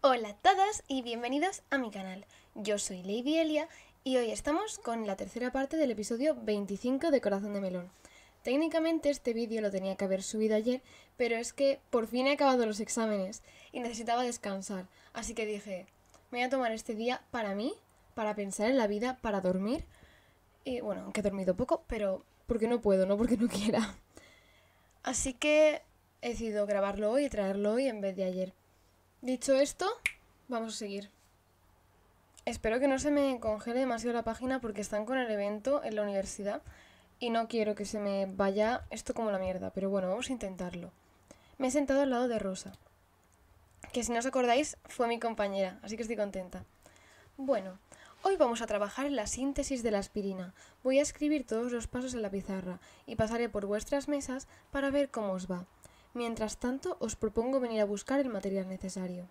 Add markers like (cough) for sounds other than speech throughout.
Hola a todos y bienvenidos a mi canal. Yo soy Lady Elia y hoy estamos con la tercera parte del episodio 25 de Corazón de Melón. Técnicamente este vídeo lo tenía que haber subido ayer, pero es que por fin he acabado los exámenes y necesitaba descansar, así que dije, me voy a tomar este día para mí, para pensar en la vida, para dormir. Y bueno, aunque he dormido poco, pero porque no puedo, no porque no quiera. Así que he decidido grabarlo hoy y traerlo hoy en vez de ayer. Dicho esto, vamos a seguir. Espero que no se me congele demasiado la página porque están con el evento en la universidad y no quiero que se me vaya esto como la mierda, pero bueno, vamos a intentarlo. Me he sentado al lado de Rosa, que si no os acordáis fue mi compañera, así que estoy contenta. Bueno, hoy vamos a trabajar en la síntesis de la aspirina. Voy a escribir todos los pasos en la pizarra y pasaré por vuestras mesas para ver cómo os va. Mientras tanto, os propongo venir a buscar el material necesario.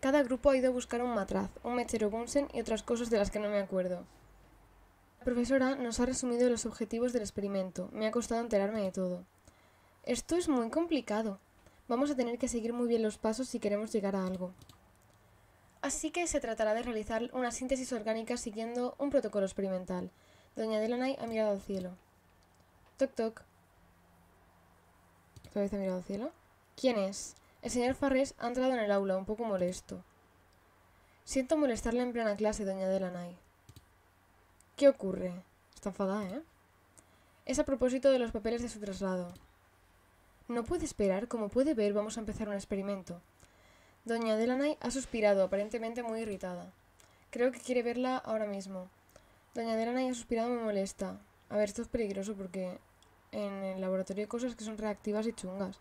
Cada grupo ha ido a buscar un matraz, un mechero Bunsen y otras cosas de las que no me acuerdo. La profesora nos ha resumido los objetivos del experimento. Me ha costado enterarme de todo. Esto es muy complicado. Vamos a tener que seguir muy bien los pasos si queremos llegar a algo. Así que se tratará de realizar una síntesis orgánica siguiendo un protocolo experimental. Doña Delaney ha mirado al cielo. Toc toc. ¿Otra vez ha mirado al cielo? ¿Quién es? El señor Farrés ha entrado en el aula, un poco molesto. Siento molestarle en plena clase, doña Delaney. ¿Qué ocurre? Está enfadada, ¿eh? Es a propósito de los papeles de su traslado. No puede esperar, como puede ver, vamos a empezar un experimento. Doña Delaney ha suspirado, aparentemente muy irritada. Creo que quiere verla ahora mismo. Doña Delaney ha suspirado muy molesta. A ver, esto es peligroso porque en el laboratorio cosas que son reactivas y chungas.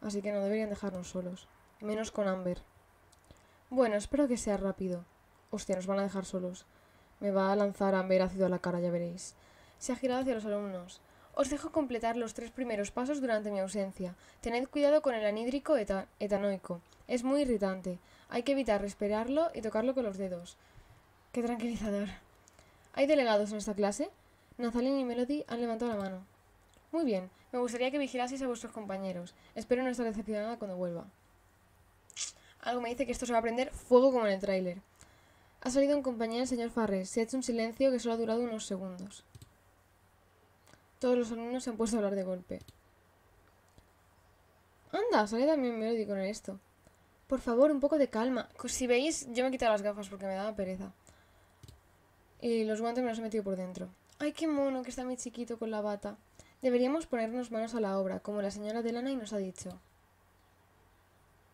Así que no deberían dejarnos solos. Menos con Amber. Bueno, espero que sea rápido. Hostia, nos van a dejar solos. Me va a lanzar Amber ácido a la cara, ya veréis. Se ha girado hacia los alumnos. Os dejo completar los tres primeros pasos durante mi ausencia. Tened cuidado con el anhídrico eta etanoico. Es muy irritante. Hay que evitar respirarlo y tocarlo con los dedos. Qué tranquilizador. ¿Hay delegados en esta clase? Nazalin y Melody han levantado la mano. Muy bien, me gustaría que vigilaseis a vuestros compañeros. Espero no estar decepcionada cuando vuelva. Algo me dice que esto se va a prender fuego como en el tráiler. Ha salido en compañía del señor Farres. Se ha hecho un silencio que solo ha durado unos segundos. Todos los alumnos se han puesto a hablar de golpe. Anda, sale también Melody con esto. Por favor, un poco de calma. Si veis, yo me he quitado las gafas porque me daba pereza. Y los guantes me los he metido por dentro. Ay, qué mono que está mi chiquito con la bata. Deberíamos ponernos manos a la obra, como la señora Delaney nos ha dicho.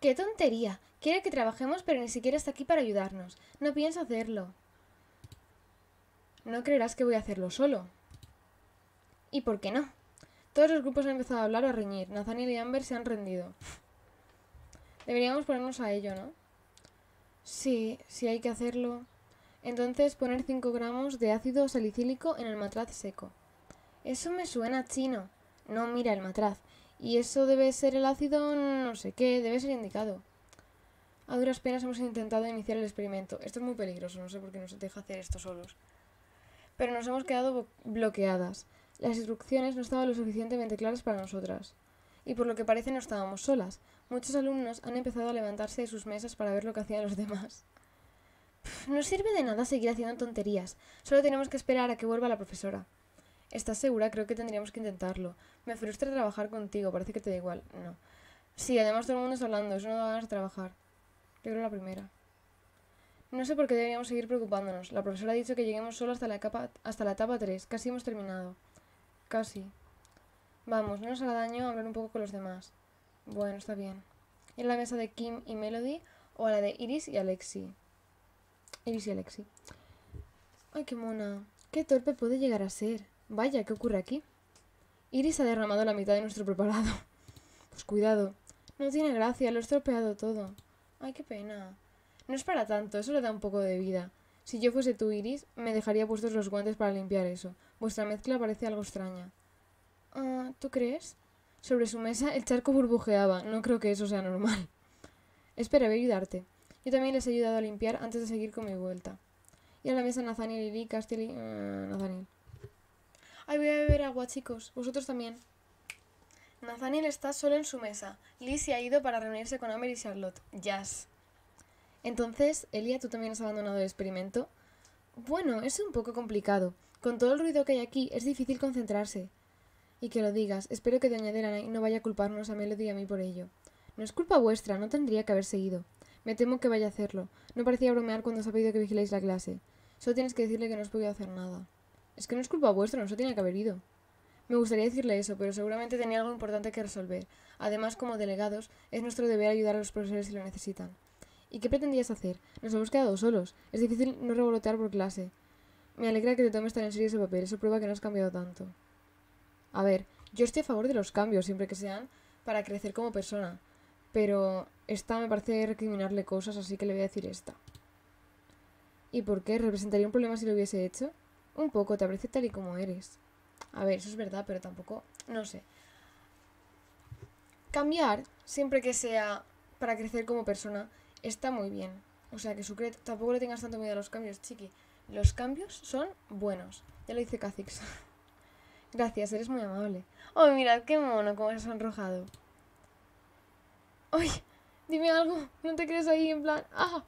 ¡Qué tontería! Quiere que trabajemos, pero ni siquiera está aquí para ayudarnos. No pienso hacerlo. No creerás que voy a hacerlo solo. ¿Y por qué no? Todos los grupos han empezado a hablar o a reñir. Nathaniel y Amber se han rendido. Deberíamos ponernos a ello, ¿no? Sí, sí hay que hacerlo. Entonces poner 5 gramos de ácido salicílico en el matraz seco. Eso me suena chino. No, mira el matraz. Y eso debe ser el ácido no sé qué, debe ser indicado. A duras penas hemos intentado iniciar el experimento. Esto es muy peligroso, no sé por qué nos deja hacer esto solos. Pero nos hemos quedado bloqueadas. Las instrucciones no estaban lo suficientemente claras para nosotras. Y por lo que parece no estábamos solas. Muchos alumnos han empezado a levantarse de sus mesas para ver lo que hacían los demás. no sirve de nada seguir haciendo tonterías. Solo tenemos que esperar a que vuelva la profesora. ¿Estás segura? Creo que tendríamos que intentarlo. Me frustra trabajar contigo, parece que te da igual. No. Sí, además todo el mundo está hablando, eso no da ganas de trabajar. Yo creo la primera. No sé por qué deberíamos seguir preocupándonos. La profesora ha dicho que lleguemos solo hasta la, capa, hasta la etapa 3. Casi hemos terminado. Casi. Vamos, no nos hará daño hablar un poco con los demás. Bueno, está bien. ¿En la mesa de Kim y Melody o a la de Iris y Alexi? Iris y Alexi. Ay, qué mona. Qué torpe puede llegar a ser. Vaya, ¿qué ocurre aquí? Iris ha derramado la mitad de nuestro preparado. (laughs) Pues cuidado. No tiene gracia, lo he estropeado todo. Ay, qué pena. No es para tanto, eso le da un poco de vida. Si yo fuese tú, Iris, me dejaría puestos los guantes para limpiar eso. Vuestra mezcla parece algo extraña. Ah, ¿tú crees? Sobre su mesa el charco burbujeaba. No creo que eso sea normal. (laughs) Espera, voy a ayudarte. Yo también les he ayudado a limpiar antes de seguir con mi vuelta. Y a la mesa Nathaniel y Lee, Castelli... Uh, Nathaniel. Ay, voy a beber agua, chicos. Vosotros también. Nathaniel está solo en su mesa. Lee se ha ido para reunirse con Amber y Charlotte. Jazz. Entonces, Elia, ¿tú también has abandonado el experimento? Bueno, es un poco complicado. Con todo el ruido que hay aquí, es difícil concentrarse. Y que lo digas, espero que Doña Delaney no vaya a culparnos a Melody y a mí por ello. No es culpa vuestra, no tendría que haber seguido. Me temo que vaya a hacerlo. No parecía bromear cuando os ha pedido que vigiléis la clase. Solo tienes que decirle que no os podido hacer nada. Es que no es culpa vuestra, no se tiene que haber ido. Me gustaría decirle eso, pero seguramente tenía algo importante que resolver. Además, como delegados, es nuestro deber ayudar a los profesores si lo necesitan. ¿Y qué pretendías hacer? Nos hemos quedado solos. Es difícil no revolotear por clase. Me alegra que te tomes tan en serio ese papel. Eso prueba que no has cambiado tanto. A ver, yo estoy a favor de los cambios, siempre que sean para crecer como persona. Pero esta me parece recriminarle cosas, así que le voy a decir esta. ¿Y por qué? ¿Representaría un problema si lo hubiese hecho? Un poco, te aprecio tal y como eres. A ver, eso es verdad, pero tampoco, no sé. Cambiar, siempre que sea para crecer como persona, está muy bien. O sea, que Sucret, tampoco le tengas tanto miedo a los cambios, chiqui. Los cambios son buenos. Ya lo dice Kha'Zix. (laughs) Gracias, eres muy amable. Oh, mirad qué mono, cómo se ha sonrojado. Dime algo. No te quedes ahí en plan. ¡Ah!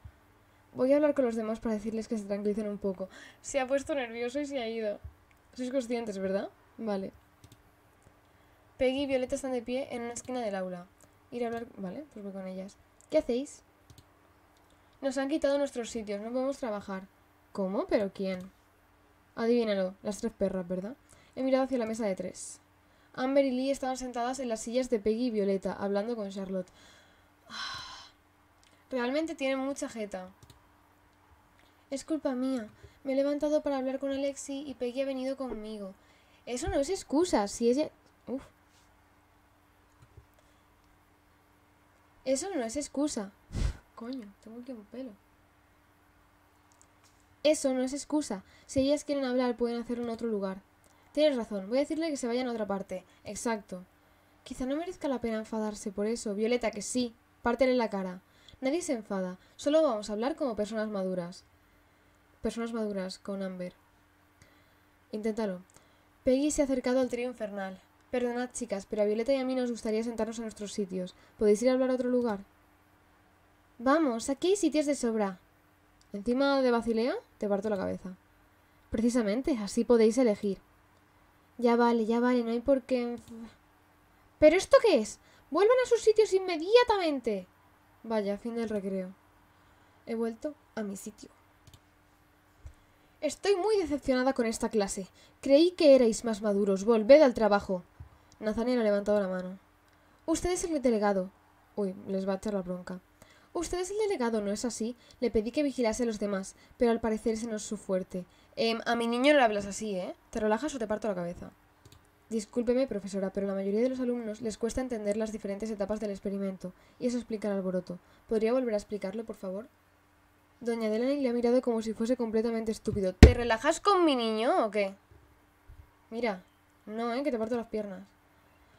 Voy a hablar con los demás para decirles que se tranquilicen un poco. Se ha puesto nervioso y se ha ido. Sois conscientes, ¿verdad? Vale. Peggy y Violeta están de pie en una esquina del aula. Ir a hablar... Vale, pues voy con ellas. ¿Qué hacéis? Nos han quitado nuestros sitios, no podemos trabajar. ¿Cómo? ¿Pero quién? Adivínalo, las tres perras, ¿verdad? He mirado hacia la mesa de tres. Amber y Lee estaban sentadas en las sillas de Peggy y Violeta, hablando con Charlotte. Realmente tienen mucha jeta. Es culpa mía. Me he levantado para hablar con Alexi y Peggy ha venido conmigo. Eso no es excusa. Si ella... Uf. Eso no es excusa. Coño, tengo el pelo. Eso no es excusa. Si ellas quieren hablar, pueden hacerlo en otro lugar. Tienes razón, voy a decirle que se vayan a otra parte. Exacto. Quizá no merezca la pena enfadarse por eso. Violeta, que sí. Pártele la cara. Nadie se enfada. Solo vamos a hablar como personas maduras. Personas maduras, con Amber. Inténtalo. Peggy se ha acercado al trío infernal. Perdonad, chicas, pero a Violeta y a mí nos gustaría sentarnos en nuestros sitios. ¿Podéis ir a hablar a otro lugar? Vamos, aquí hay sitios de sobra. ¿Encima de Basilea? Te parto la cabeza. Precisamente, así podéis elegir. Ya vale, ya vale, no hay por qué... ¿Pero esto qué es? ¡Vuelvan a sus sitios inmediatamente! Vaya, fin del recreo. He vuelto a mi sitio. Estoy muy decepcionada con esta clase. Creí que erais más maduros. Volved al trabajo. Nathaniel ha levantado la mano. Usted es el delegado. Uy, les va a echar la bronca. Usted es el delegado, ¿no es así? Le pedí que vigilase a los demás, pero al parecer ese no es su fuerte. Eh, a mi niño no le hablas así, ¿eh? ¿Te relajas o te parto la cabeza? Discúlpeme, profesora, pero la mayoría de los alumnos les cuesta entender las diferentes etapas del experimento, y eso explica el alboroto. ¿Podría volver a explicarlo, por favor? Doña Delaney le ha mirado como si fuese completamente estúpido. ¿Te relajas con mi niño o qué? Mira, no, ¿eh? Que te parto las piernas.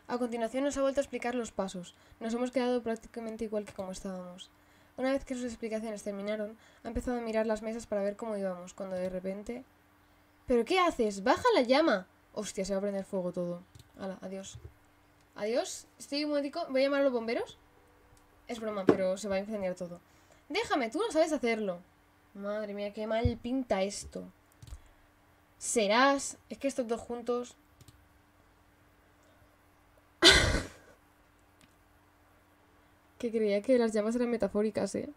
A continuación nos ha vuelto a explicar los pasos. Nos hemos quedado prácticamente igual que como estábamos. Una vez que sus explicaciones terminaron, ha empezado a mirar las mesas para ver cómo íbamos, cuando de repente... ¿Pero qué haces? ¡Baja la llama! Hostia, se va a prender fuego todo. Hala, adiós. Adiós. Estoy momentico. ¿Voy a llamar a los bomberos? Es broma, pero se va a incendiar todo. Déjame, tú no sabes hacerlo. Madre mía, qué mal pinta esto. Serás... Es que estos dos juntos... (laughs) que creía que las llamas eran metafóricas, ¿eh?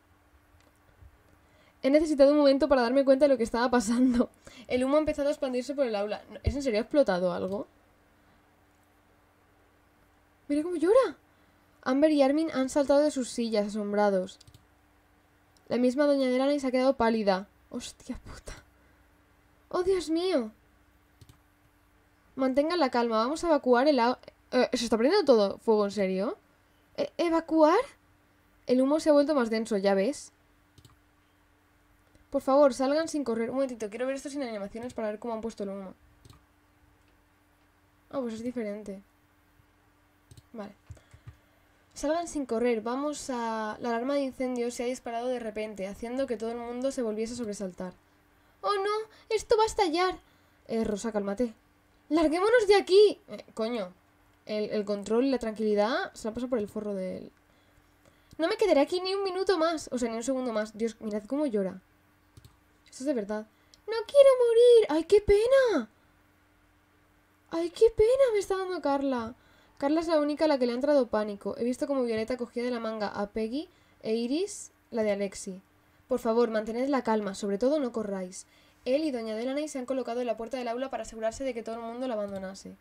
He necesitado un momento para darme cuenta de lo que estaba pasando. El humo ha empezado a expandirse por el aula. ¿Es en serio? ¿Ha explotado algo? Mira cómo llora. Amber y Armin han saltado de sus sillas, asombrados. La misma doña Delany se ha quedado pálida. Hostia puta. ¡Oh, Dios mío! Mantengan la calma. Vamos a evacuar el. Eh, ¿Se está prendiendo todo fuego en serio? ¿E ¿Evacuar? El humo se ha vuelto más denso, ¿ya ves? Por favor, salgan sin correr. Un momentito, quiero ver esto sin animaciones para ver cómo han puesto el humo. Ah, pues es diferente. Vale. Salgan sin correr. Vamos a... La alarma de incendio se ha disparado de repente, haciendo que todo el mundo se volviese a sobresaltar. ¡Oh, no! ¡Esto va a estallar! Eh, Rosa, cálmate. ¡Larguémonos de aquí! Eh, coño. El, control y la tranquilidad se la pasa por el forro del... No me quedaré aquí ni un minuto más. O sea, ni un segundo más. Dios, mirad cómo llora. Esto es de verdad. ¡No quiero morir! ¡Ay, qué pena! ¡Ay, qué pena me está dando Carla! Carla es la única a la que le ha entrado pánico. He visto como Violeta cogía de la manga a Peggy e Iris la de Alexi. Por favor, mantened la calma, sobre todo no corráis. Él y doña Delaney se han colocado en la puerta del aula para asegurarse de que todo el mundo la abandonase.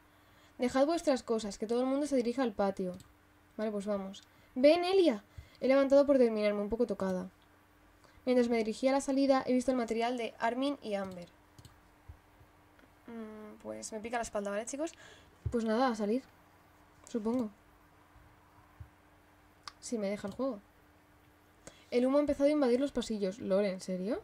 Dejad vuestras cosas, que todo el mundo se dirija al patio. Vale, pues vamos. ¡Ven, Elia! He levantado por terminarme, un poco tocada. Mientras me dirigía a la salida, he visto el material de Armin y Amber. Mm, pues me pica la espalda, ¿vale, chicos? Pues nada, a salir. Supongo. Si me deja el juego. El humo ha empezado a invadir los pasillos. Lore, ¿en serio?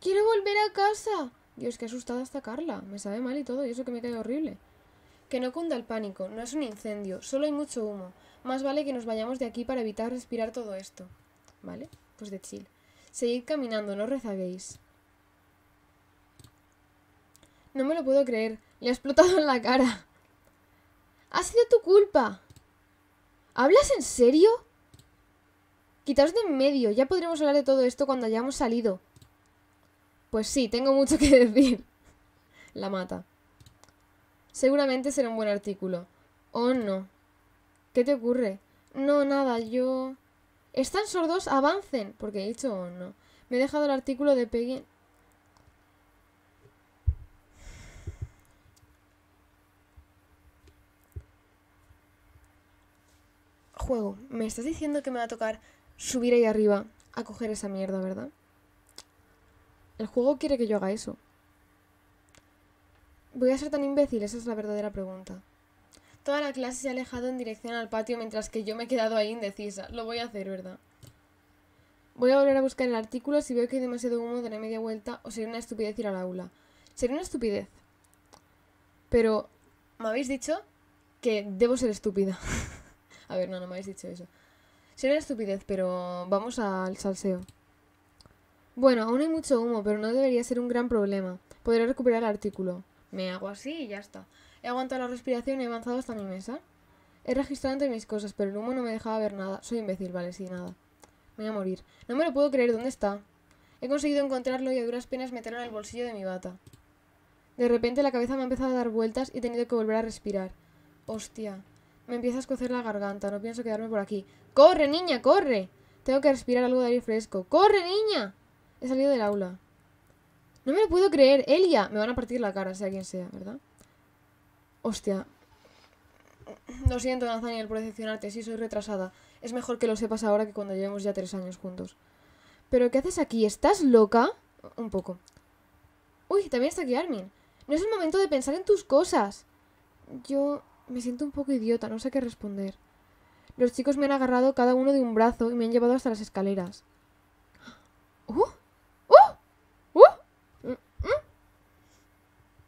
¡Quiero volver a casa! Dios, qué asustada está Carla. Me sabe mal y todo, y eso que me cae horrible. Que no cunda el pánico, no es un incendio, solo hay mucho humo. Más vale que nos vayamos de aquí para evitar respirar todo esto. ¿Vale? Pues de chill. Seguid caminando, no rezaguéis. No me lo puedo creer. Le ha explotado en la cara. Ha sido tu culpa. ¿Hablas en serio? Quitaos de en medio. Ya podremos hablar de todo esto cuando hayamos salido. Pues sí, tengo mucho que (laughs) decir. La mata. Seguramente será un buen artículo. Oh, no. ¿Qué te ocurre? No, nada, yo... ¿Están sordos? Avancen. Porque he dicho oh, no. Me he dejado el artículo de Peggy... Juego, me estás diciendo que me va a tocar subir ahí arriba a coger esa mierda, ¿verdad? El juego quiere que yo haga eso. ¿Voy a ser tan imbécil? Esa es la verdadera pregunta. Toda la clase se ha alejado en dirección al patio mientras que yo me he quedado ahí indecisa. Lo voy a hacer, ¿verdad? Voy a volver a buscar el artículo. Si veo que hay demasiado humo, daré media vuelta o sería una estupidez ir al aula. Sería una estupidez. Pero, ¿me habéis dicho? Que debo ser estúpida. (laughs) a ver, no, no me habéis dicho eso. Sería una estupidez, pero vamos al salseo. Bueno, aún hay mucho humo, pero no debería ser un gran problema. Podré recuperar el artículo. Me hago así y ya está. He aguantado la respiración y he avanzado hasta mi mesa. He registrado entre mis cosas, pero el humo no me dejaba ver nada. Soy imbécil, vale, sí, nada. Me voy a morir. No me lo puedo creer, ¿dónde está? He conseguido encontrarlo y a duras penas meterlo en el bolsillo de mi bata. De repente la cabeza me ha empezado a dar vueltas y he tenido que volver a respirar. Hostia. Me empieza a escocer la garganta, no pienso quedarme por aquí. ¡Corre, niña, corre! Tengo que respirar algo de aire fresco. ¡Corre, niña! He salido del aula. No me lo puedo creer. Elia. Me van a partir la cara, sea quien sea, ¿verdad? Hostia. Lo siento, Nathaniel, por decepcionarte. Sí, soy retrasada. Es mejor que lo sepas ahora que cuando llevemos ya tres años juntos. ¿Pero qué haces aquí? ¿Estás loca? Un poco. Uy, también está aquí Armin. No es el momento de pensar en tus cosas. Yo me siento un poco idiota, no sé qué responder. Los chicos me han agarrado cada uno de un brazo y me han llevado hasta las escaleras. ¡Uh! ¡Uh! ¡Uh!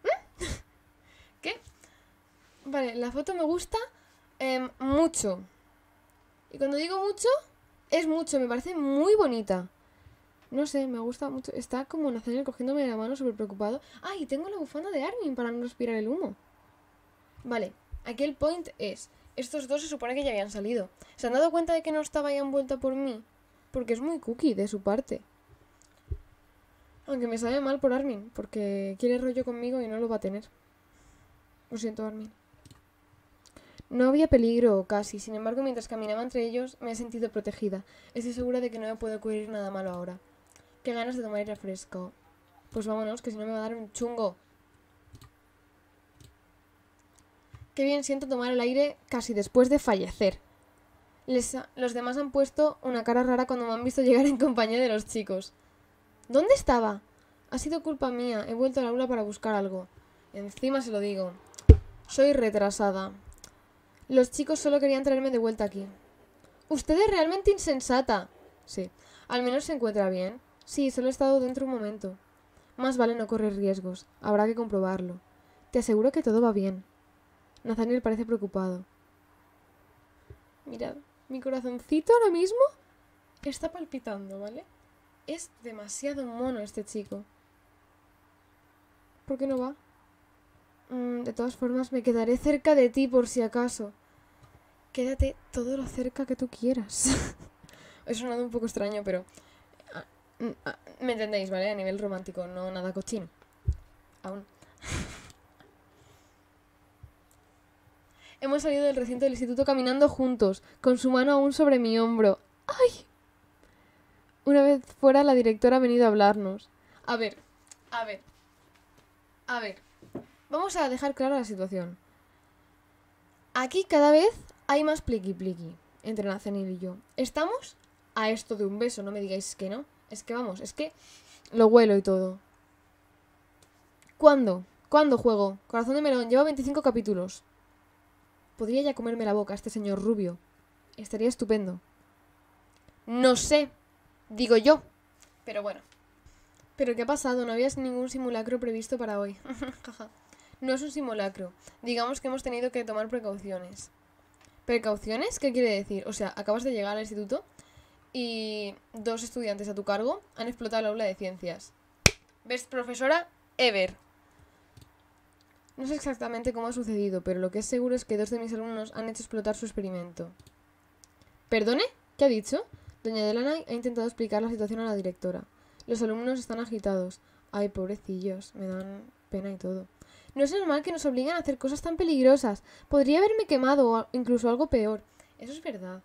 (laughs) ¿Qué? Vale, la foto me gusta em, mucho. Y cuando digo mucho, es mucho, me parece muy bonita. No sé, me gusta mucho. Está como Nathaniel cogiéndome la mano súper preocupado. ¡Ah! Y tengo la bufanda de Armin para no respirar el humo. Vale, aquí el point es... Estos dos se supone que ya habían salido. ¿Se han dado cuenta de que no estaba ya envuelta por mí? Porque es muy cookie de su parte. Aunque me sabe mal por Armin, porque quiere rollo conmigo y no lo va a tener. Lo siento, Armin. No había peligro, casi. Sin embargo, mientras caminaba entre ellos, me he sentido protegida. Estoy segura de que no me puede ocurrir nada malo ahora. Qué ganas de tomar aire fresco. Pues vámonos, que si no me va a dar un chungo. Qué bien siento tomar el aire casi después de fallecer. los demás han puesto una cara rara cuando me han visto llegar en compañía de los chicos. ¿Dónde estaba? Ha sido culpa mía. He vuelto al aula para buscar algo. Encima se lo digo. Soy retrasada. Los chicos solo querían traerme de vuelta aquí. Usted es realmente insensata. Sí. Al menos se encuentra bien. Sí, solo he estado dentro un momento. Más vale no correr riesgos. Habrá que comprobarlo. Te aseguro que todo va bien. Nathaniel parece preocupado. Mirad, mi corazoncito ahora mismo está palpitando, ¿vale? Es demasiado mono este chico. ¿Por qué no va? Mm, de todas formas, me quedaré cerca de ti por si acaso. quédate todo lo cerca que tú quieras. (laughs) He sonado un poco extraño, pero... ah, mm, ah, Me entendéis, ¿vale? A nivel romántico, no nada cochino. Aún. Hemos salido del recinto del instituto caminando juntos, con su mano aún sobre mi hombro. ¡Ay! Una vez fuera, la directora ha venido a hablarnos. A ver, a ver, a ver. Vamos a dejar clara la situación. Aquí cada vez hay más pliqui pliqui entre Nathaniel y yo. Estamos a esto de un beso, no me digáis que no. Es que vamos, es que lo huelo y todo. ¿Cuándo? ¿Cuándo juego? Corazón de melón, lleva 25 capítulos. Podría ya comerme la boca este señor rubio. Estaría estupendo. No sé, digo yo. Pero bueno. ¿Pero qué ha pasado? No había ningún simulacro previsto para hoy. (laughs) No es un simulacro. Digamos que hemos tenido que tomar precauciones. ¿Precauciones? ¿Qué quiere decir? O sea, acabas de llegar al instituto y dos estudiantes a tu cargo han explotado el aula de ciencias. Best profesora ever. No sé exactamente cómo ha sucedido, pero lo que es seguro es que dos de mis alumnos han hecho explotar su experimento. ¿Perdone? ¿Qué ha dicho? Doña Delaney ha intentado explicar la situación a la directora. Los alumnos están agitados. Ay, pobrecillos, me dan pena y todo. No es normal que nos obliguen a hacer cosas tan peligrosas. Podría haberme quemado o incluso algo peor. Eso es verdad.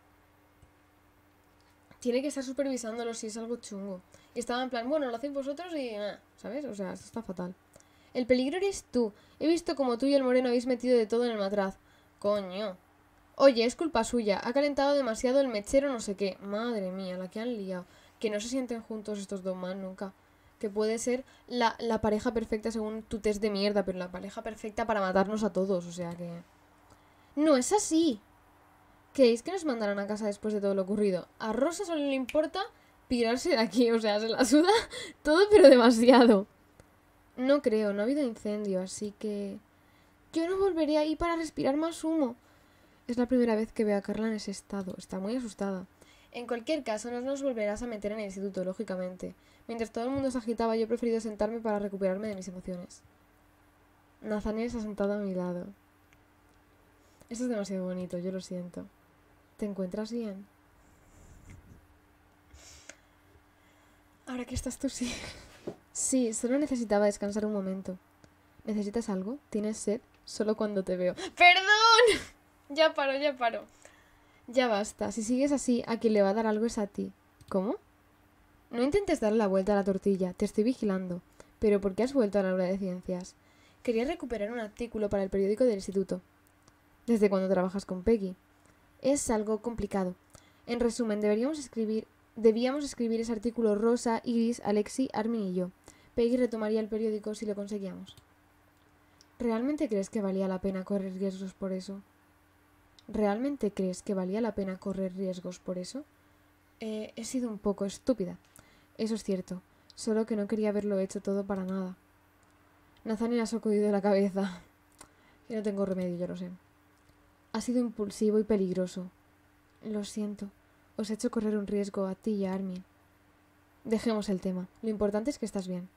Tiene que estar supervisándolo si es algo chungo. Y estaba en plan, bueno, lo hacéis vosotros y... ¿Sabes? O sea, esto está fatal. El peligro eres tú. He visto como tú y el moreno habéis metido de todo en el matraz. Coño. Oye, es culpa suya. Ha calentado demasiado el mechero no sé qué. Madre mía, la que han liado. Que no se sienten juntos estos dos más nunca. Que puede ser la, la pareja perfecta según tu test de mierda, pero la pareja perfecta para matarnos a todos. O sea que... No es así. ¿Creéis que nos mandarán a casa después de todo lo ocurrido? A Rosa solo le importa pirarse de aquí. O sea, se la suda (laughs) todo, pero demasiado. No creo, no ha habido incendio, así que... Yo no volveré ahí para respirar más humo. Es la primera vez que veo a Carla en ese estado. Está muy asustada. En cualquier caso, no nos volverás a meter en el instituto, lógicamente. Mientras todo el mundo se agitaba, yo he preferido sentarme para recuperarme de mis emociones. Nathaniel se ha sentado a mi lado. Esto es demasiado bonito, yo lo siento. ¿Te encuentras bien? Ahora que estás tú, sí. Sí, solo necesitaba descansar un momento. ¿Necesitas algo? ¿Tienes sed? Solo cuando te veo. ¡Perdón! (laughs) Ya paro, ya paro. Ya basta. Si sigues así, a quien le va a dar algo es a ti. ¿Cómo? No intentes darle la vuelta a la tortilla. Te estoy vigilando. ¿Pero por qué has vuelto a la aula de ciencias? Quería recuperar un artículo para el periódico del instituto. ¿Desde cuando trabajas con Peggy? Es algo complicado. En resumen, deberíamos escribir, debíamos escribir ese artículo Rosa, Iris, Alexi, Armin y yo. Peggy retomaría el periódico si lo conseguíamos. ¿Realmente crees que valía la pena correr riesgos por eso? ¿Realmente crees que valía la pena correr riesgos por eso? Eh, he sido un poco estúpida. Eso es cierto, solo que no quería haberlo hecho todo para nada. Nathaniel ha sacudido la cabeza. (laughs) Yo no tengo remedio, yo lo sé. Ha sido impulsivo y peligroso. Lo siento. Os he hecho correr un riesgo a ti y a Armin. Dejemos el tema. Lo importante es que estás bien.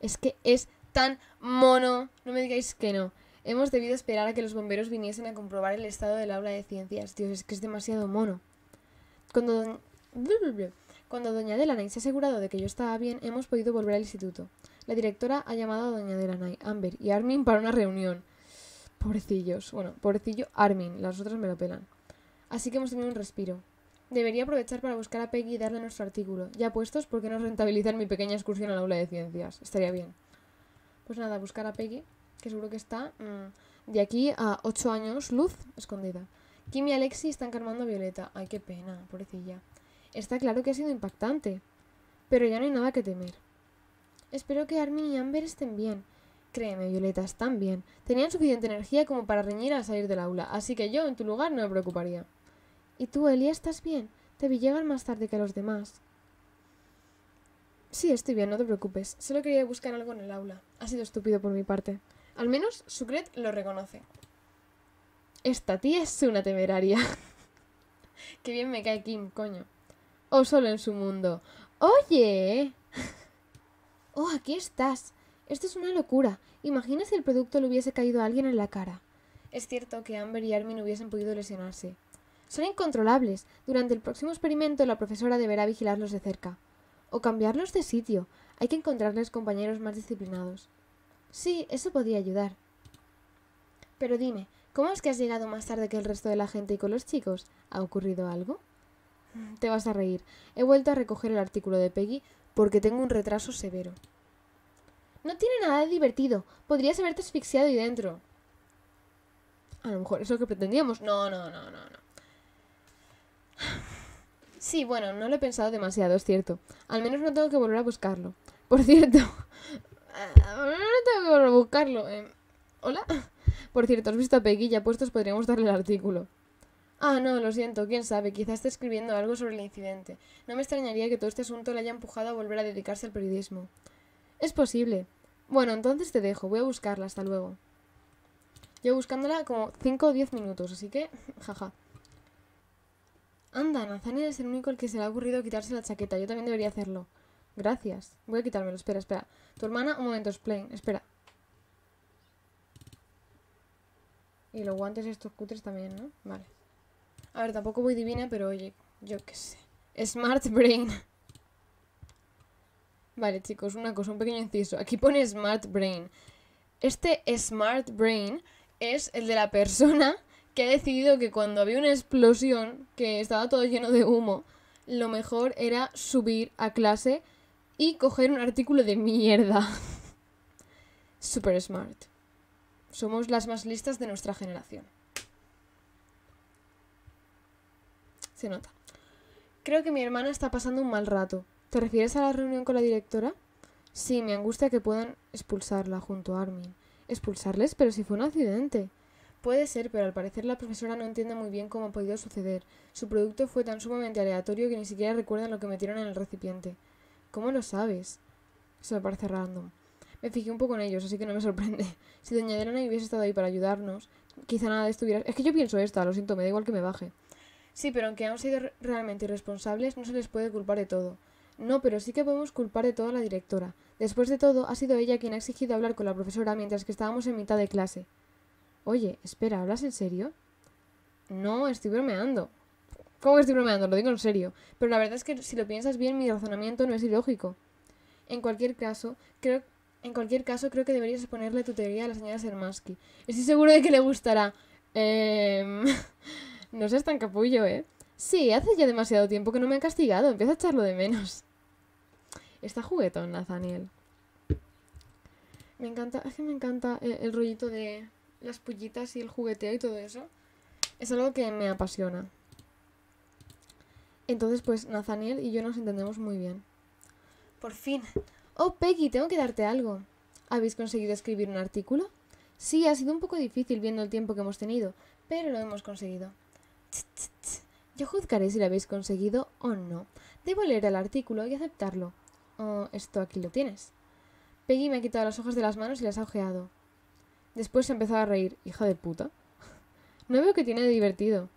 Es que es tan mono. No me digáis que no. Hemos debido esperar a que los bomberos viniesen a comprobar el estado del aula de ciencias. Dios, es que es demasiado mono. Cuando, don... Cuando doña Delaney se ha asegurado de que yo estaba bien, hemos podido volver al instituto. La directora ha llamado a doña Delaney, Amber y Armin para una reunión. Pobrecillos. Bueno, pobrecillo Armin. Las otras me lo pelan. Así que hemos tenido un respiro. Debería aprovechar para buscar a Peggy y darle nuestro artículo. Ya puestos, ¿por qué no rentabilizar mi pequeña excursión al aula de ciencias? Estaría bien. Pues nada, buscar a Peggy, que seguro que está mm, de aquí a ocho años, luz escondida. Kim y Alexi están calmando a Violeta. Ay, qué pena, pobrecilla. Está claro que ha sido impactante, pero ya no hay nada que temer. Espero que Armin y Amber estén bien. Créeme, Violeta, están bien. Tenían suficiente energía como para reñir al salir del aula, así que yo, en tu lugar, no me preocuparía. ¿Y tú, Elia, estás bien? Te vi llegar más tarde que los demás. Sí, estoy bien, no te preocupes. Solo quería buscar algo en el aula. Ha sido estúpido por mi parte. Al menos Sucret lo reconoce. Esta tía es una temeraria. (laughs) Qué bien me cae Kim, coño. O solo en su mundo. Oye. (laughs) Oh, aquí estás. Esto es una locura. Imagina si el producto le hubiese caído a alguien en la cara. Es cierto que Amber y Armin hubiesen podido lesionarse. Son incontrolables. Durante el próximo experimento la profesora deberá vigilarlos de cerca. O cambiarlos de sitio. Hay que encontrarles compañeros más disciplinados. Sí, eso podría ayudar. Pero dime, ¿cómo es que has llegado más tarde que el resto de la gente y con los chicos? ¿Ha ocurrido algo? Te vas a reír. He vuelto a recoger el artículo de Peggy porque tengo un retraso severo. No tiene nada de divertido. Podrías haberte asfixiado ahí dentro. A lo mejor es lo que pretendíamos. No, no, no, no, no. Sí, bueno, no lo he pensado demasiado, es cierto. Al menos no tengo que volver a buscarlo. Por cierto, (laughs) no tengo que volver a buscarlo. Eh, ¿Hola? Por cierto, has visto a Peggy, ya puestos podríamos darle el artículo. Ah, no, lo siento, quién sabe, quizás esté escribiendo algo sobre el incidente. No me extrañaría que todo este asunto le haya empujado a volver a dedicarse al periodismo. Es posible. Bueno, entonces te dejo, voy a buscarla, hasta luego. Llevo buscándola como 5 o 10 minutos, así que, (laughs) jaja. Anda, Nathaniel es el único al que se le ha ocurrido quitarse la chaqueta, yo también debería hacerlo. Gracias. Voy a quitármelo, espera, espera. Tu hermana, un momento, Splain, espera. Y los guantes estos cutres también, ¿no? Vale. A ver, tampoco voy divina, pero oye, yo qué sé. Smart Brain. Vale, chicos, una cosa, un pequeño inciso. Aquí pone Smart Brain. Este Smart Brain es el de la persona que ha decidido que cuando había una explosión, que estaba todo lleno de humo, lo mejor era subir a clase y coger un artículo de mierda. (laughs) Super smart. Somos las más listas de nuestra generación. Se nota. Creo que mi hermana está pasando un mal rato. ¿Te refieres a la reunión con la directora? Sí, me angustia que puedan expulsarla junto a Armin. ¿Expulsarles? Pero si fue un accidente. Puede ser, pero al parecer la profesora no entiende muy bien cómo ha podido suceder. Su producto fue tan sumamente aleatorio que ni siquiera recuerdan lo que metieron en el recipiente. ¿Cómo lo sabes? Eso me parece random. Me fijé un poco en ellos, así que no me sorprende. (laughs) Si Doña Elena hubiese estado ahí para ayudarnos, quizá nada de esto hubiera... Es que yo pienso esta, lo siento, me da igual que me baje. Sí, pero aunque han sido realmente irresponsables, no se les puede culpar de todo. No, pero sí que podemos culpar de todo a la directora. Después de todo, ha sido ella quien ha exigido hablar con la profesora mientras que estábamos en mitad de clase. Oye, espera, ¿hablas en serio? No, estoy bromeando. ¿Cómo que estoy bromeando? Lo digo en serio. Pero la verdad es que si lo piensas bien, mi razonamiento no es ilógico. En cualquier caso, creo, en cualquier caso, creo que deberías exponerle tu teoría a la señora Sermansky. Estoy seguro de que le gustará. Eh... (laughs) no seas tan capullo, ¿eh? Sí, hace ya demasiado tiempo que no me han castigado. Empieza a echarlo de menos. Está juguetón, Nathaniel. Me encanta, es que me encanta el, rollito de las pullitas y el jugueteo y todo eso. Es algo que me apasiona. Entonces, pues, Nathaniel y yo nos entendemos muy bien. Por fin. Oh, Peggy, tengo que darte algo. ¿Habéis conseguido escribir un artículo? Sí, ha sido un poco difícil viendo el tiempo que hemos tenido, pero lo hemos conseguido. Yo juzgaré si lo habéis conseguido o no. Debo leer el artículo y aceptarlo. Oh, esto aquí lo tienes. Peggy me ha quitado las hojas de las manos y las ha ojeado. Después se empezó a reír. Hija de puta. (laughs) No veo que tiene de divertido.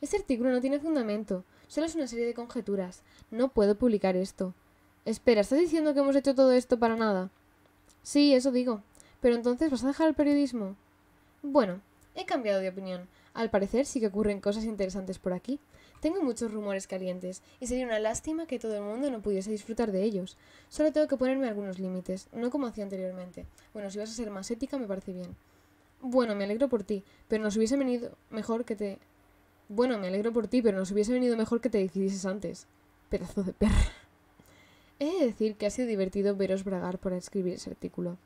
Este artículo no tiene fundamento. Solo es una serie de conjeturas. No puedo publicar esto. Espera, ¿estás diciendo que hemos hecho todo esto para nada? Sí, eso digo. Pero entonces, ¿vas a dejar el periodismo? Bueno, he cambiado de opinión. Al parecer sí que ocurren cosas interesantes por aquí. Tengo muchos rumores calientes, y sería una lástima que todo el mundo no pudiese disfrutar de ellos. Solo tengo que ponerme algunos límites, no como hacía anteriormente. Bueno, si vas a ser más ética me parece bien. Bueno, me alegro por ti, pero nos hubiese venido mejor que te... Bueno, me alegro por ti, pero nos hubiese venido mejor que te decidieses antes. Pedazo de perra. He de decir que ha sido divertido veros bragar por escribir ese artículo.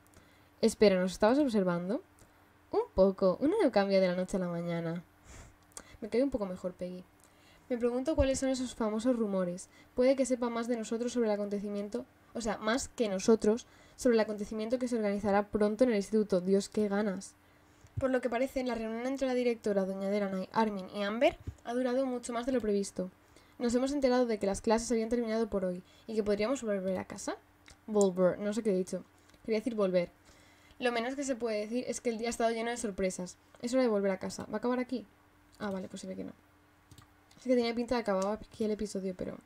Espera, ¿nos estabas observando? Un poco. Uno no cambia de la noche a la mañana. Me cae un poco mejor, Peggy. Me pregunto cuáles son esos famosos rumores. Puede que sepa más de nosotros sobre el acontecimiento, o sea, más que nosotros, sobre el acontecimiento que se organizará pronto en el instituto. Dios, qué ganas. Por lo que parece, la reunión entre la directora, doña Delaney, Armin y Amber ha durado mucho más de lo previsto. Nos hemos enterado de que las clases habían terminado por hoy y que podríamos volver a casa. Volver, no sé qué he dicho. Quería decir volver. Lo menos que se puede decir es que el día ha estado lleno de sorpresas. Es hora de volver a casa. ¿Va a acabar aquí? Ah, vale, pues se ve que no. Es que tenía pinta de acabar aquí el episodio, pero...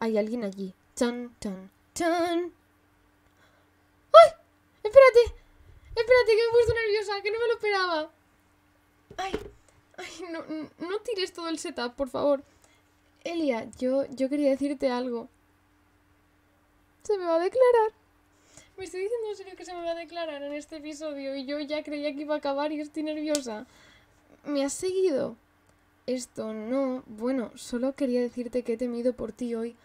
Hay alguien allí. Chan, chan, chan. ¡Ay! ¡Espérate! Espérate, que me he puesto nerviosa, que no me lo esperaba. ¡Ay! Ay, no, no tires todo el setup, por favor. Elia, yo, yo quería decirte algo. Se me va a declarar. Me estoy diciendo en serio que se me va a declarar en este episodio y yo ya creía que iba a acabar y estoy nerviosa. ¿Me has seguido? Esto no. Bueno, solo quería decirte que he temido por ti hoy.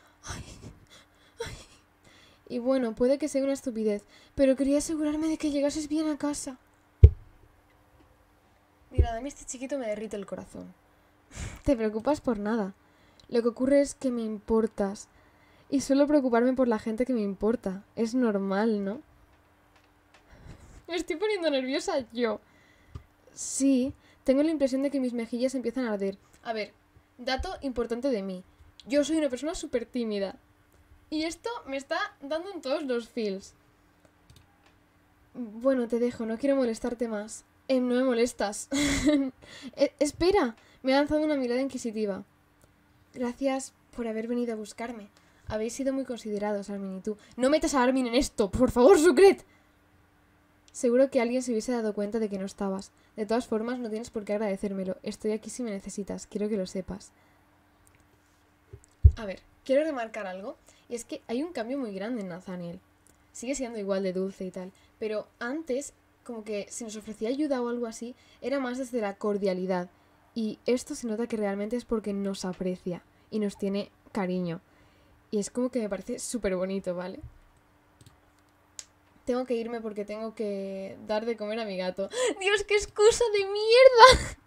Y bueno, puede que sea una estupidez, pero quería asegurarme de que llegases bien a casa. Mira, a mí este chiquito me derrite el corazón. (laughs) Te preocupas por nada. Lo que ocurre es que me importas. Y suelo preocuparme por la gente que me importa. Es normal, ¿no? (laughs) Me estoy poniendo nerviosa yo. Sí, tengo la impresión de que mis mejillas empiezan a arder. A ver, dato importante de mí. Yo soy una persona súper tímida. Y esto me está dando en todos los feels. Bueno, te dejo, no quiero molestarte más. Eh, no me molestas. (laughs) Eh, espera, me ha lanzado una mirada inquisitiva. Gracias por haber venido a buscarme. Habéis sido muy considerados, Armin y tú. No metas a Armin en esto, por favor, Sucret. Seguro que alguien se hubiese dado cuenta de que no estabas. De todas formas, no tienes por qué agradecérmelo. Estoy aquí si me necesitas. Quiero que lo sepas. A ver, quiero remarcar algo. Y es que hay un cambio muy grande en Nathaniel. Sigue siendo igual de dulce y tal. Pero antes, como que si nos ofrecía ayuda o algo así, era más desde la cordialidad. Y esto se nota que realmente es porque nos aprecia y nos tiene cariño. Y es como que me parece súper bonito, ¿vale? Tengo que irme porque tengo que dar de comer a mi gato. (gasps) ¡Dios, qué excusa de mierda! (laughs)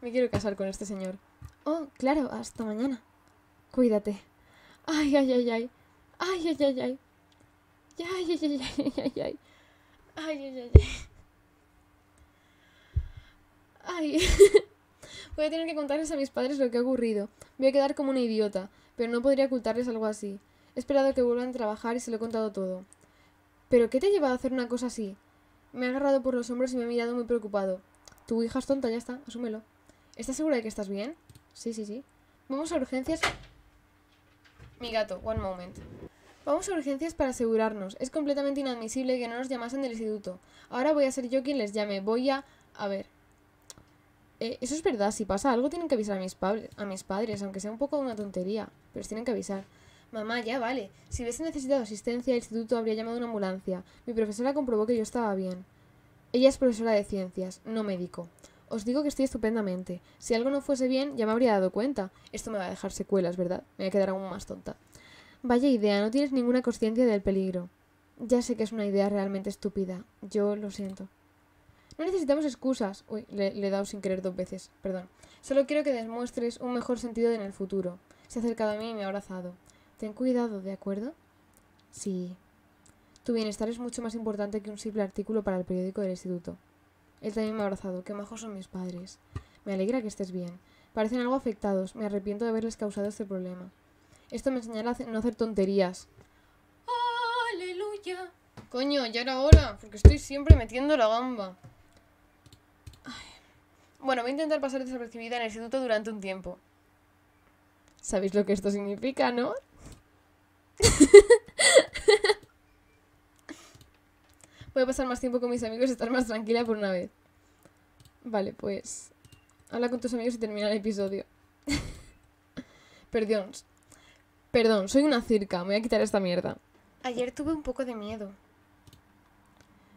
Me quiero casar con este señor. Oh, claro, hasta mañana. Cuídate. Ay, ay, ay, ay. Ay, ay, ay, ay. Ay, ay, ay, ay, ay, ay. Ay, ay, ay, ay. Ay. (laughs) Voy a tener que contarles a mis padres lo que ha ocurrido. Voy a quedar como una idiota, pero no podría ocultarles algo así. He esperado que vuelvan a trabajar y se lo he contado todo. ¿Pero qué te ha llevado a hacer una cosa así? Me ha agarrado por los hombros y me ha mirado muy preocupado. Tu hija es tonta, ya está, asúmelo. ¿Estás segura de que estás bien? Sí, sí, sí. Vamos a urgencias. Mi gato, one moment. Vamos a urgencias para asegurarnos. Es completamente inadmisible que no nos llamasen del instituto. Ahora voy a ser yo quien les llame. Voy a... A ver. Eh, eso es verdad, si pasa algo tienen que avisar a mis, a mis padres, aunque sea un poco una tontería, pero tienen que avisar. Mamá, ya vale. Si hubiese necesitado asistencia, el instituto habría llamado a una ambulancia. Mi profesora comprobó que yo estaba bien. Ella es profesora de ciencias, no médico. Os digo que estoy estupendamente. Si algo no fuese bien, ya me habría dado cuenta. Esto me va a dejar secuelas, ¿verdad? Me voy a quedar aún más tonta. Vaya idea, no tienes ninguna conciencia del peligro. Ya sé que es una idea realmente estúpida. Yo lo siento. No necesitamos excusas. Uy, le, he dado sin querer dos veces, perdón. Solo quiero que demuestres un mejor sentido en el futuro. Se ha acercado a mí y me ha abrazado. Ten cuidado, ¿de acuerdo? Sí. Tu bienestar es mucho más importante que un simple artículo para el periódico del instituto. Él también me ha abrazado. Qué majos son mis padres. Me alegra que estés bien. Parecen algo afectados. Me arrepiento de haberles causado este problema. Esto me enseñará a no hacer tonterías. ¡Aleluya! Coño, ya era hora, porque estoy siempre metiendo la gamba. Bueno, voy a intentar pasar desapercibida en el instituto durante un tiempo. ¿Sabéis lo que esto significa, no? (laughs) voy a pasar más tiempo con mis amigos y estar más tranquila por una vez. Vale, pues... Habla con tus amigos y termina el episodio. (laughs) Perdón. Perdón, soy una circa. Me voy a quitar esta mierda. Ayer tuve un poco de miedo.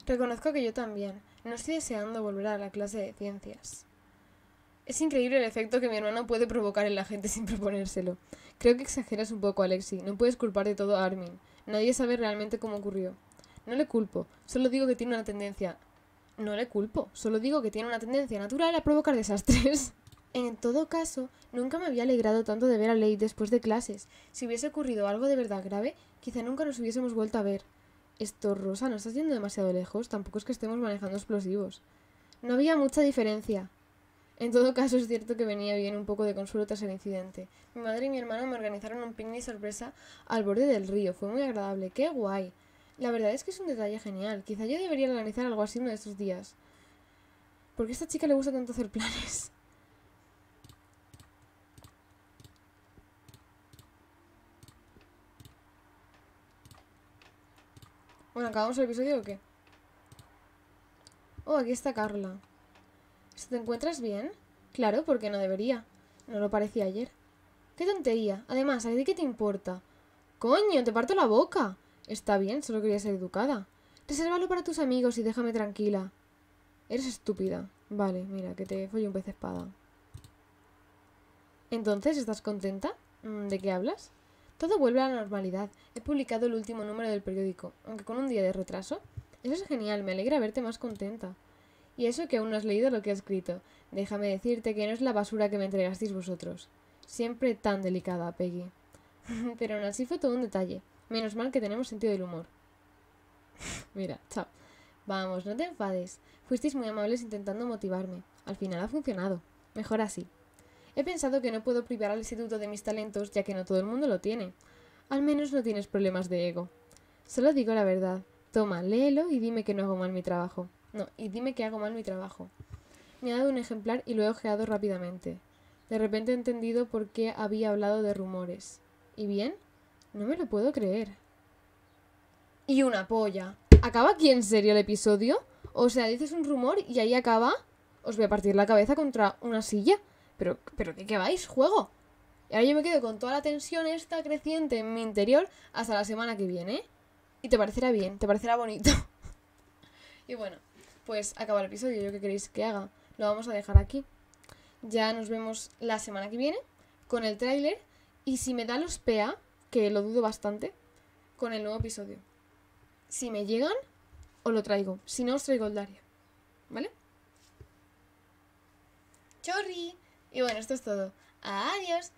Reconozco que yo también. No estoy deseando volver a la clase de ciencias. Es increíble el efecto que mi hermano puede provocar en la gente (laughs) sin proponérselo. Creo que exageras un poco, Alexi. No puedes culpar de todo a Armin. Nadie sabe realmente cómo ocurrió. No le culpo. Solo digo que tiene una tendencia... No le culpo. Solo digo que tiene una tendencia natural a provocar desastres. (laughs) En todo caso, nunca me había alegrado tanto de ver a Ley después de clases. Si hubiese ocurrido algo de verdad grave, quizá nunca nos hubiésemos vuelto a ver. Esto, Rosa, no estás yendo demasiado lejos. Tampoco es que estemos manejando explosivos. No había mucha diferencia. En todo caso, es cierto que venía bien un poco de consuelo tras el incidente. Mi madre y mi hermano me organizaron un picnic sorpresa al borde del río. Fue muy agradable. ¡Qué guay! La verdad es que es un detalle genial. Quizá yo debería organizar algo así uno de estos días. ¿Por qué a esta chica le gusta tanto hacer planes? Bueno, ¿acabamos el episodio o qué? Oh, aquí está Carla. ¿Te encuentras bien? Claro, porque no debería. No lo parecía ayer. ¡Qué tontería! Además, ¿a ti qué te importa? ¡Coño, te parto la boca! Está bien, solo quería ser educada. Resérvalo para tus amigos y déjame tranquila. Eres estúpida. Vale, mira, que te folle un pez espada. Entonces, ¿estás contenta? Mm, ¿De qué hablas? Todo vuelve a la normalidad. He publicado el último número del periódico, aunque con un día de retraso. Eso es genial, me alegra verte más contenta. Y eso que aún no has leído lo que he escrito. Déjame decirte que no es la basura que me entregasteis vosotros. Siempre tan delicada, Peggy. (laughs) Pero aún así fue todo un detalle. Menos mal que tenemos sentido del humor. (laughs) Mira, chao. Vamos, no te enfades. Fuisteis muy amables intentando motivarme. Al final ha funcionado. Mejor así. He pensado que no puedo privar al instituto de mis talentos ya que no todo el mundo lo tiene. Al menos no tienes problemas de ego. Solo digo la verdad. Toma, léelo y dime que no hago mal mi trabajo. No, y dime que hago mal mi trabajo. Me ha dado un ejemplar y lo he ojeado rápidamente. De repente he entendido por qué había hablado de rumores. ¿Y bien? No me lo puedo creer. Y una polla. ¿Acaba aquí en serio el episodio? O sea, dices un rumor y ahí acaba. Os voy a partir la cabeza contra una silla. Pero, pero ¿de qué vais? Juego. Y ahora yo me quedo con toda la tensión esta creciente en mi interior hasta la semana que viene. Y te parecerá bien, te parecerá bonito. (laughs) y bueno, pues acaba el episodio. ¿Yo qué queréis que haga? Lo vamos a dejar aquí. Ya nos vemos la semana que viene con el tráiler. Y si me da los PA, que lo dudo bastante, con el nuevo episodio. Si me llegan, os lo traigo. Si no, os traigo el diario. ¿Vale? Chorri. Y bueno, esto es todo. Adiós.